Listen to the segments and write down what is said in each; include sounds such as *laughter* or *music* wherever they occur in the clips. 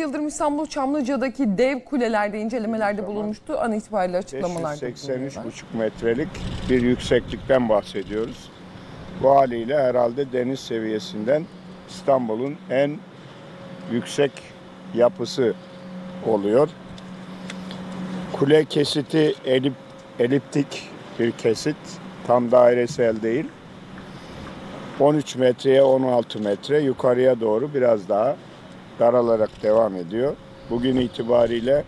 Yıldırım İstanbul Çamlıca'daki dev kulelerde incelemelerde bulunmuştu. An itibariyle açıklamalarda 583,5 bulundular. metrelik bir yükseklikten bahsediyoruz. Bu haliyle herhalde deniz seviyesinden İstanbul'un en yüksek yapısı oluyor. Kule kesiti elip, eliptik bir kesit. Tam dairesel değil. 13 metreye 16 metre yukarıya doğru biraz daha daralarak devam ediyor. Bugün itibariyle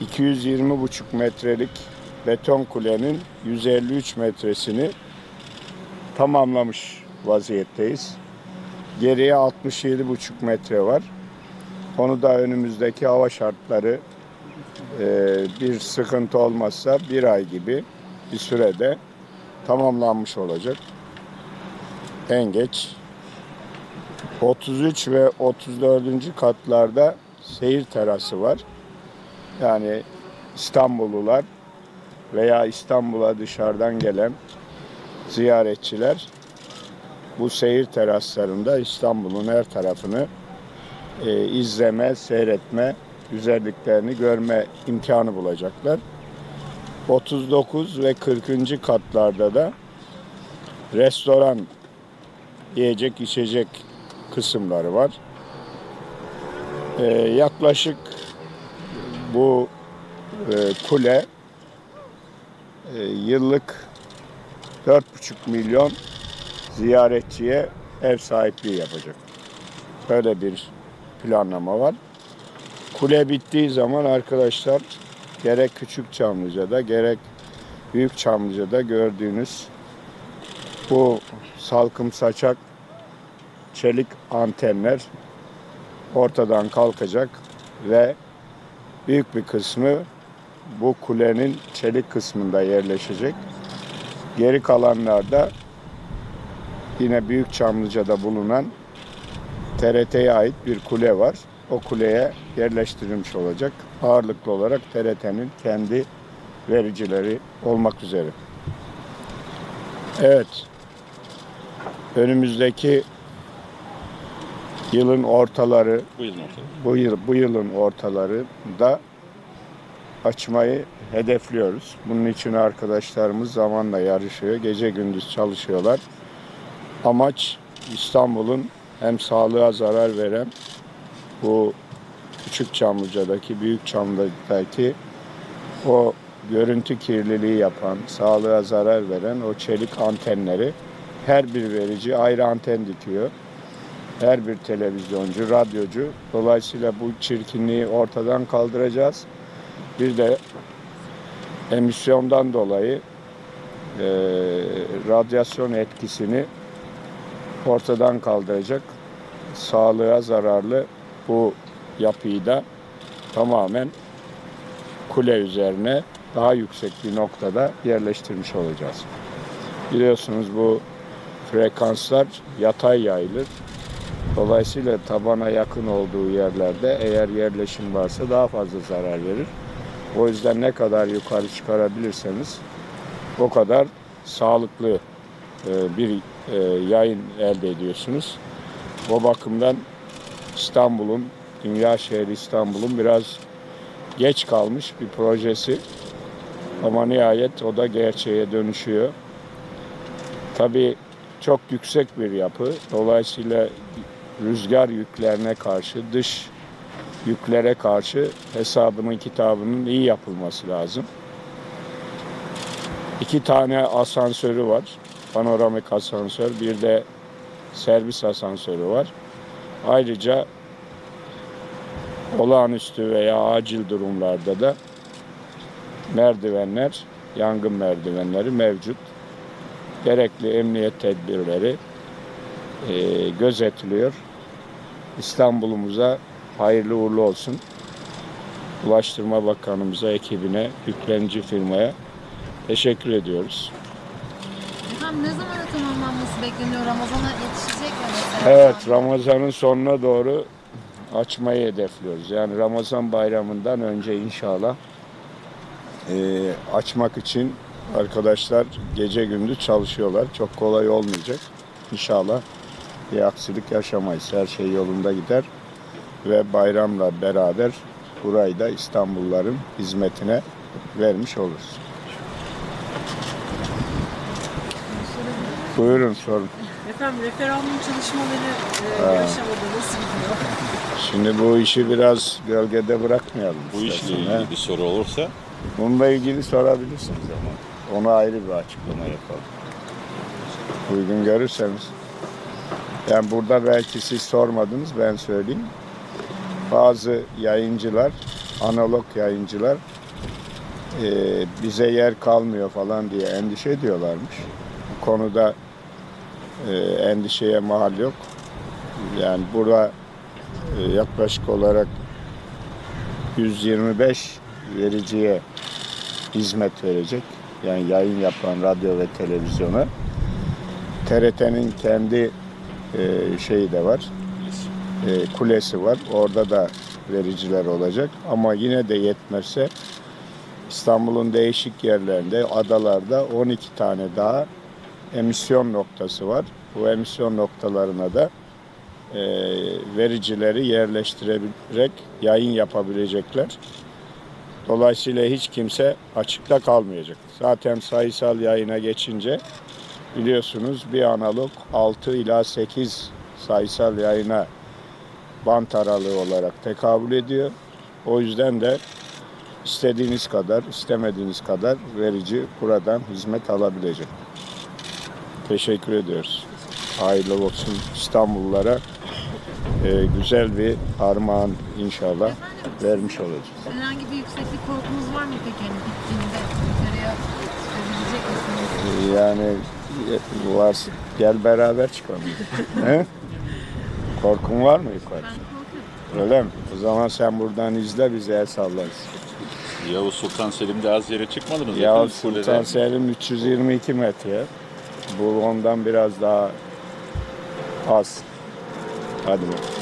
220,5 metrelik beton kulenin 153 metresini tamamlamış vaziyetteyiz. Geriye 67,5 metre var. Onu da önümüzdeki hava şartları e, bir sıkıntı olmazsa bir ay gibi bir sürede tamamlanmış olacak. En geç 33 ve 34. katlarda seyir terası var. Yani İstanbullular veya İstanbul'a dışarıdan gelen ziyaretçiler bu seyir teraslarında İstanbul'un her tarafını e, izleme, seyretme, güzelliklerini görme imkanı bulacaklar. 39 ve 40. katlarda da restoran, yiyecek, içecek kısımları var. Ee, yaklaşık bu e, kule e, yıllık 4,5 milyon ziyaretçiye ev sahipliği yapacak. Böyle bir planlama var. Kule bittiği zaman arkadaşlar gerek Küçük Çamlıca'da gerek Büyük Çamlıca'da gördüğünüz bu salkım saçak çelik antenler ortadan kalkacak ve büyük bir kısmı bu kulenin çelik kısmında yerleşecek. Geri kalanlarda yine Büyük Çamlıca'da bulunan TRT'ye ait bir kule var. O kuleye yerleştirilmiş olacak. Ağırlıklı olarak TRT'nin kendi vericileri olmak üzere. Evet. Önümüzdeki yılın ortaları, Bu yılın ortaları. bu yıl bu yılın ortalarında açmayı hedefliyoruz. Bunun için arkadaşlarımız zamanla yarışıyor. Gece gündüz çalışıyorlar. Amaç İstanbul'un hem sağlığa zarar veren bu Küçük Çamlıca'daki, Büyük Çamlıca'daki o görüntü kirliliği yapan, sağlığa zarar veren o çelik antenleri her bir verici ayrı anten dikiyor her bir televizyoncu, radyocu. Dolayısıyla bu çirkinliği ortadan kaldıracağız. Bir de emisyondan dolayı e, radyasyon etkisini ortadan kaldıracak sağlığa zararlı bu yapıyı da tamamen kule üzerine daha yüksek bir noktada yerleştirmiş olacağız. Biliyorsunuz bu frekanslar yatay yayılır. Dolayısıyla tabana yakın olduğu yerlerde eğer yerleşim varsa daha fazla zarar verir. O yüzden ne kadar yukarı çıkarabilirseniz o kadar sağlıklı e, bir e, yayın elde ediyorsunuz. O bakımdan İstanbul'un, dünya şehri İstanbul'un biraz geç kalmış bir projesi. Ama nihayet o da gerçeğe dönüşüyor. Tabii çok yüksek bir yapı. Dolayısıyla rüzgar yüklerine karşı, dış yüklere karşı hesabının kitabının iyi yapılması lazım. İki tane asansörü var. Panoramik asansör, bir de servis asansörü var. Ayrıca olağanüstü veya acil durumlarda da merdivenler, yangın merdivenleri mevcut. Gerekli emniyet tedbirleri e, gözetiliyor. İstanbul'umuza hayırlı uğurlu olsun. Ulaştırma Bakanımıza, ekibine, yüklenici firmaya teşekkür ediyoruz. Efendim ne zamana tamamlanması bekleniyor? Ramazan'a yetişecek mi mesela? Evet, Ramazan'ın sonuna doğru açmayı hedefliyoruz. Yani Ramazan bayramından önce inşallah e, açmak için arkadaşlar gece gündüz çalışıyorlar. Çok kolay olmayacak. İnşallah bir aksilik yaşamayız. Her şey yolunda gider. ve bayramla beraber burayı da İstanbulluların hizmetine vermiş oluruz. Buyurun sorun. Efendim referandum çalışmaları e, bu aşamada nasıl gidiyor? Şimdi bu işi biraz gölgede bırakmayalım. Bu işle ilgili he? bir soru olursa Bununla ilgili sorabilirsiniz ama. Ona ayrı bir açıklama yapalım. Uygun görürseniz. Yani burada belki siz sormadınız ben söyleyeyim. Bazı yayıncılar, analog yayıncılar eee, bize yer kalmıyor falan diye endişe ediyorlarmış. Bu konuda eee, endişeye mahal yok. Yani burada eee, yaklaşık olarak 125 vericiye hizmet verecek. Yani yayın yapan radyo ve televizyona. TRT'nin kendi e, şeyi de var. e, kulesi var. Orada da vericiler olacak. Ama yine de yetmezse İstanbul'un değişik yerlerinde, adalarda 12 tane daha emisyon noktası var. Bu emisyon noktalarına da e, vericileri yerleştirerek yayın yapabilecekler. Dolayısıyla hiç kimse açıkta kalmayacak. Zaten sayısal yayına geçince biliyorsunuz bir analog 6 ila 8 sayısal yayına bant aralığı olarak tekabül ediyor. O yüzden de istediğiniz kadar, istemediğiniz kadar verici buradan hizmet alabilecek. Teşekkür ediyoruz. Hayırlı olsun İstanbullulara e, güzel bir armağan inşallah vermiş olacağız. Herhangi bir yükseklik korkunuz var mı peki? Hani gittiğinde? Yani e, var. Gel beraber çıkalım. *laughs* He? Korkun var mı yukarı? Öyle mi? O zaman sen buradan izle bize el sallarız. Yavuz Sultan Selim'de az yere çıkmadınız. Ya efendim, Sultan kuleden. Selim 322 metre. Bu ondan biraz daha az. Hadi bakalım.